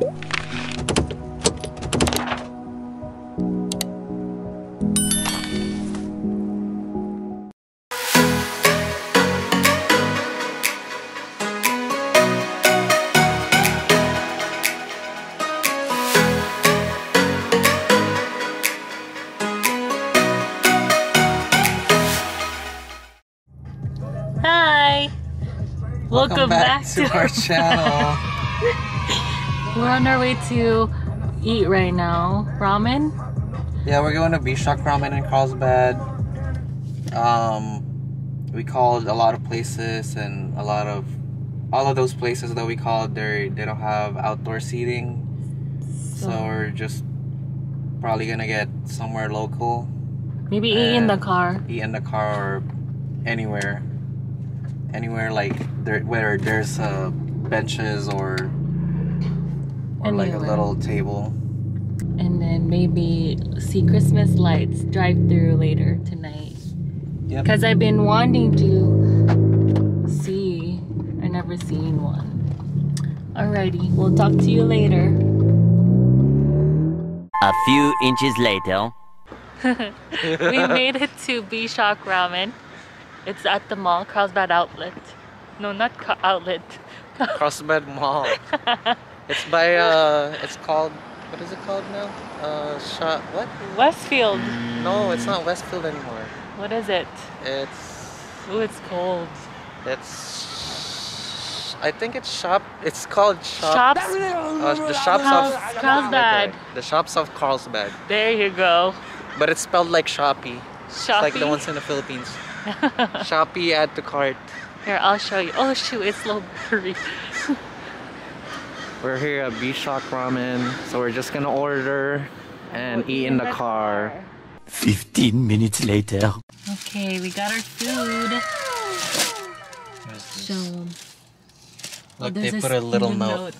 Hi! Welcome, back, to our channel. We're on our way to eat right now. Ramen? yeah, we're going to Beshock Ramen in Carlsbad. Um, we called a lot of places, and a lot of all of those places that we called, they they don't have outdoor seating, so we're just probably gonna get somewhere local, Maybe eat in the car. eat in the car or anywhere, anywhere like there where there's uh, benches or or like a little table. And then maybe see Christmas lights drive through later tonight. Yep. Because I've been wanting to see. I never seen one. Alrighty, we'll talk to you later. A few inches later. we made it to Beshock Ramen. It's at the mall, Carlsbad Outlet. No, not Ca- Outlet. Carlsbad Mall. it's by uh, it's called what is it called now? Uh, shot what? Westfield. No, it's not Westfield anymore. What is it? It's Oh, it's cold. it's I think it's shop. It's called shop. Shops. Uh, the shops of Carlsbad. Okay, The shops of Carlsbad, There you go. but it's spelled like Shopee. It's Shopee. like the ones in the Philippines. Shopee add to cart. Here, I'll show you. Oh shoot, it's low blurry. We're here at Beshock Ramen, so we're just gonna order and eat in the car. 15 minutes later. Okay, we got our food. Show 'em. Look, There's they put a little little note.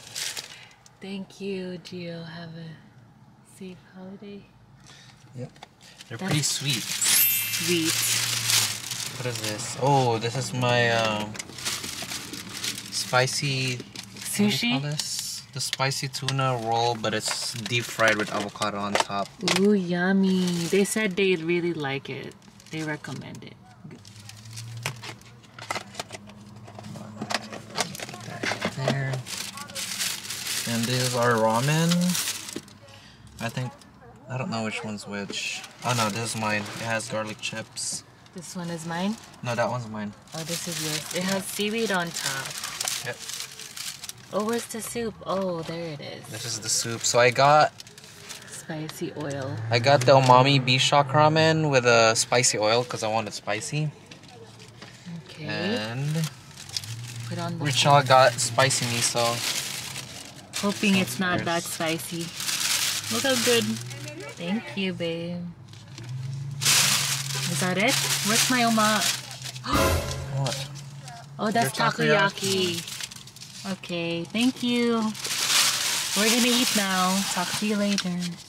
Thank you, Gio. Have a safe holiday. Yep. They're pretty sweet. Sweet. What is this? Oh, this is my um, spicy what do you Sushi? The spicy tuna roll, but it's deep fried with avocado on top. Ooh, yummy. They said they really like it. They recommend it. Put that there. And this is our ramen. I think I don't know which one's which. Oh no, this is mine. It has garlic chips. This one is mine. No, that one's mine. Oh, this is yours. It has seaweed on top. Yep. Oh, where's the soup? Oh, there it is. This is the soup. So I got Spicy oil. I got the umami Beshock ramen with a spicy oil because I wanted spicy. Okay. And Put on the Richelle got spicy miso. Hoping it's not that spicy. Look how good. Thank you, babe. Is that it? Where's my oma? What? Oh, that's takoyaki. Okay, thank you. We're gonna eat now. Talk to you later.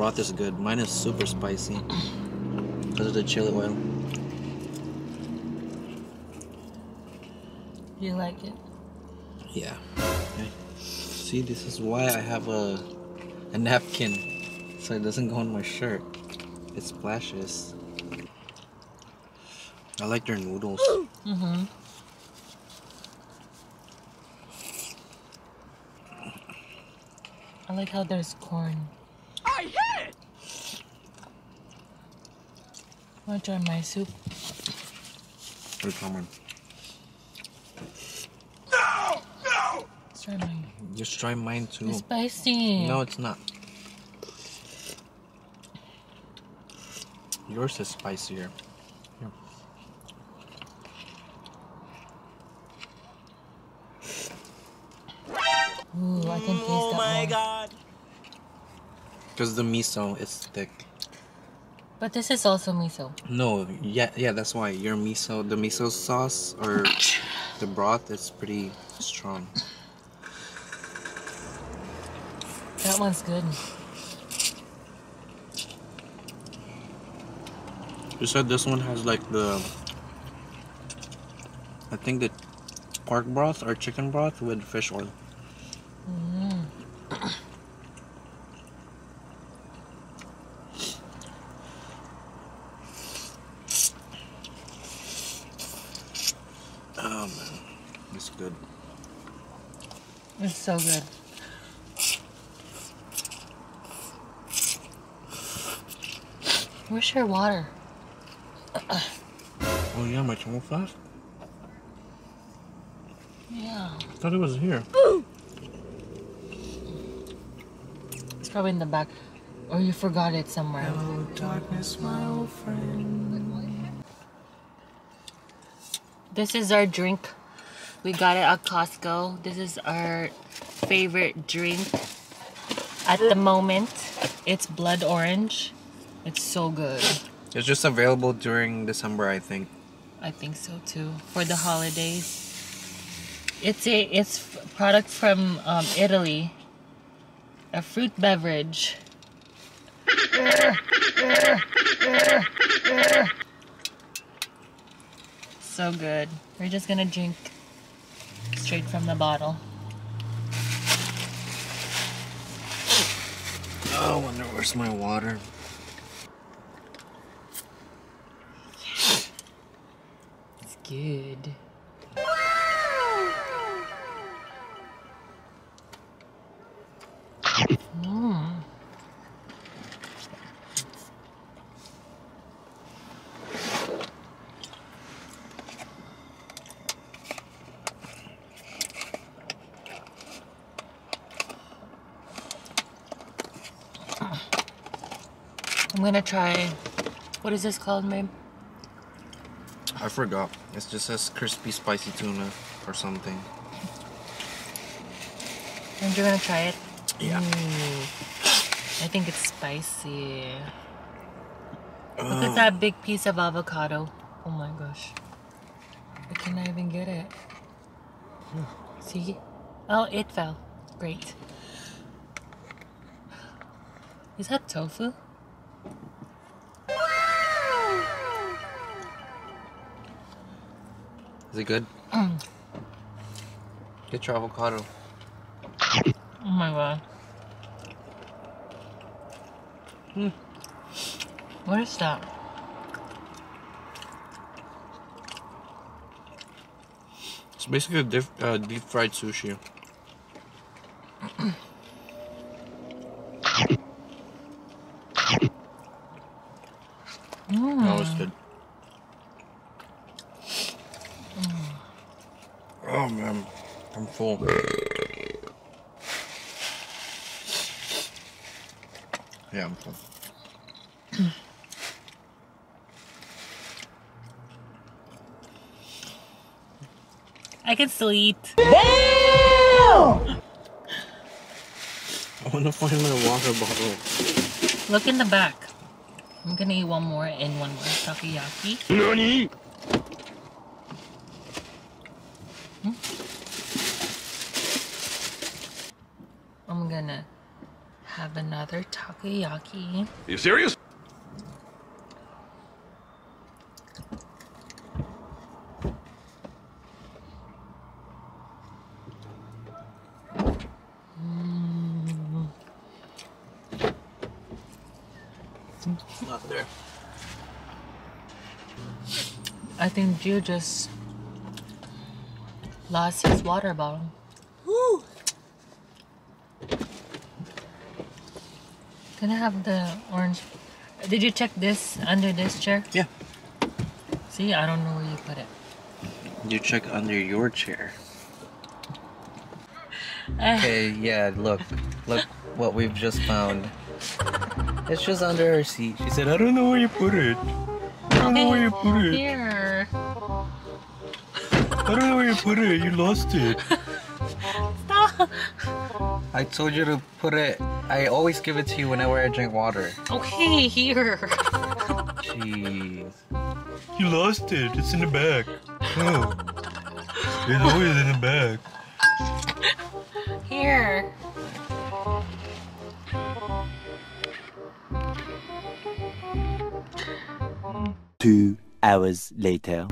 Broth is good. Mine is super spicy because of the chili oil. You like it? Yeah. Okay. See, this is why I have a a napkin so it doesn't go on my shirt. It splashes. I like their noodles. Mm-hmm. I like how there's corn. I hit it! Wanna try my soup? We're coming. No! No! Let's try mine. Just try mine too. It's spicy. No, it's not. Yours is spicier. Here. Ooh, I can taste Oh that my more. god. Cause the miso is thick. But this is also miso. No, yeah, yeah, that's why your miso, the miso sauce or the broth is pretty strong. That one's good. You said this one has like the, I think the pork broth or chicken broth with fish oil. Oh man, it's good. It's so good. Where's your water? Oh yeah, my thermoflask. Yeah. I thought it was here. It's probably in the back. Or you forgot it somewhere. darkness, my old friend. This is our drink. We got it at Costco. This is our favorite drink at the moment. It's blood orange. It's so good. It's just available during December, I think. I think so too. For the holidays. It's a it's product from um, Italy. A fruit beverage. so good. We're just gonna drink straight from the bottle. Oh, I wonder where's my water. It's good. I'm gonna try. What is this called, babe? I forgot. It just says crispy spicy tuna or something. And you're gonna try it? Yeah. Mm. I think it's spicy. Look at uh. that big piece of avocado. Oh my gosh. I cannot even get it. See? Oh, it fell. Great. Is that tofu? Is it good? Mm. Get your avocado. Oh my god. Hmm. What is that? It's basically a deep, uh, deep fried sushi. Mm. That was good. Man, I'm full. Yeah, I'm full. I can still eat. I want to find my water bottle. Look in the back. I'm gonna eat one more and one more takoyaki. NANI? I'm gonna have another takoyaki. you serious? It's not there. I think Gio just lost his water bottle. Can I have the orange? Did you check this under this chair? Yeah. See, I don't know where you put it. You check under your chair. Eh, Okay, yeah, look. Look what we've just found. It's just under her seat. She said, I don't know where you put it. I don't know where you put it. Here. I don't know where you put it. You lost it. Stop. I told you to put it. I always give it to you whenever I drink water. Okay, here. Jeez. You lost it. It's in the back. Oh. It's always in the back. Here. Two hours later.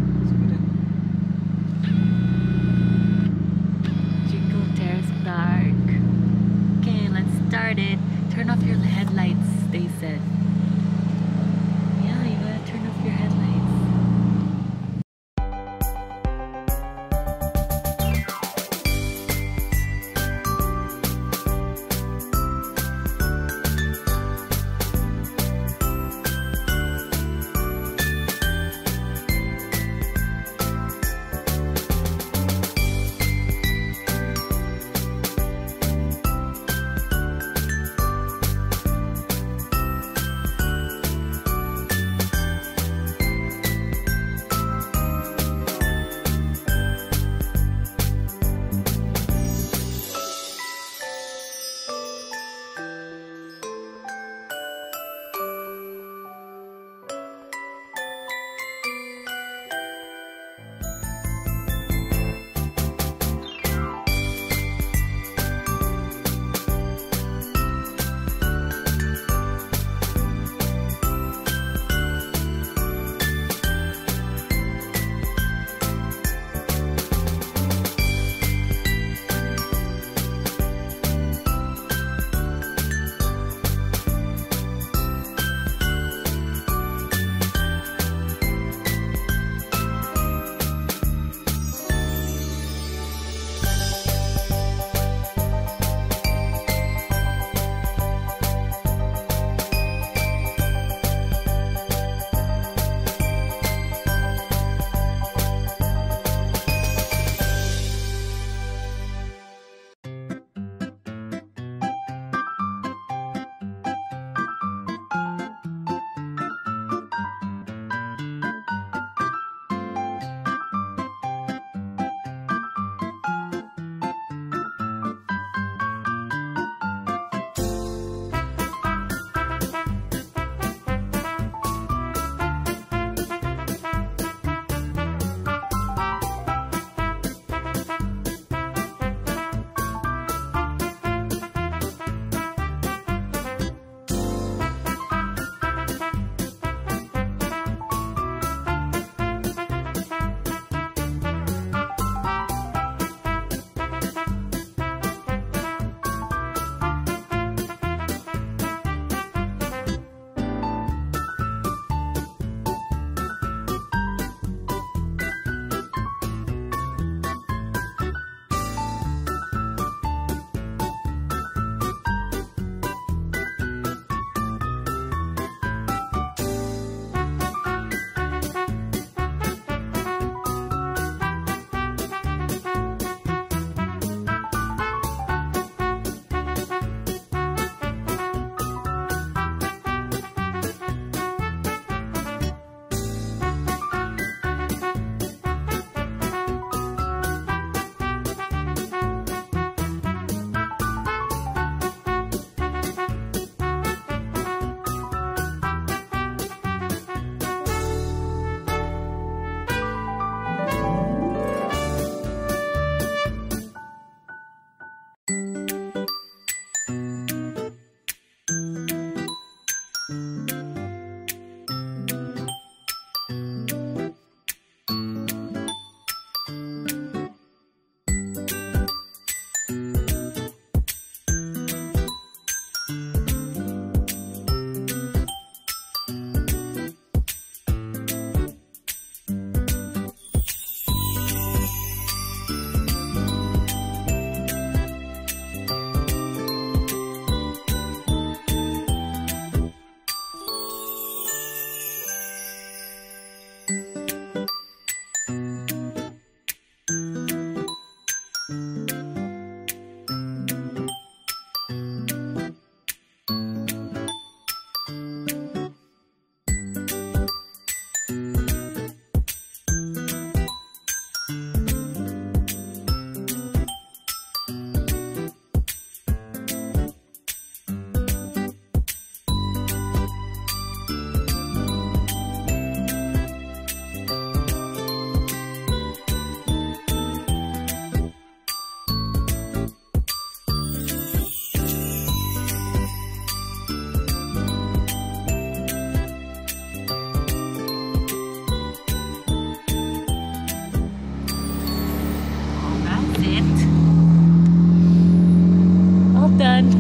land.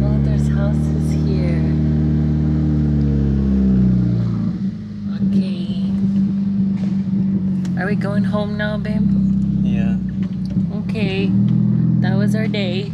Well, there's houses here. Okay. Are we going home now, babe? Yeah. Okay. That was our day.